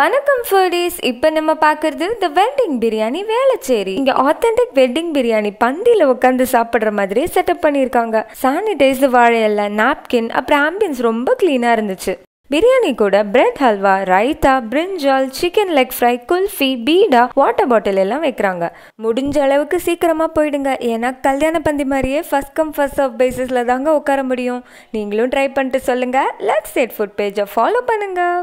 வணக்கம் ஃபர்டீஸ் இப்போ நம்ம பார்க்கறது த வெட்டிங் பிரியாணி வேளச்சேரி. இங்கே ஆத்தென்டிக் வெட்டிங் பிரியாணி பந்தியில் உட்காந்து சாப்பிட்ற மாதிரியே செட்டப் பண்ணியிருக்காங்க. சானிடைஸ்டு வாழை நாப்கின் அப்புறம் ஆம்பியன்ஸ் ரொம்ப க்ளீனாக இருந்துச்சு. பிரியாணி கூட bread halwa raita brinjal chicken leg fry kulfi beeda water bottle எல்லாம் வைக்கிறாங்க. முடிஞ்ச அளவுக்கு சீக்கிரமாக போயிடுங்க. ஏன்னா கல்யாண பந்தி மாதிரியே ஃபர்ஸ்ட் கம் ஃபர்ஸ்ட் ஆஃப் பேசிஸில் தாங்க உட்கார முடியும். நீங்களும் ட்ரை பண்ணிட்டு சொல்லுங்கள் லெட்ஸ் செட் ஃபுட் பேஜை ஃபாலோ பண்ணுங்கள்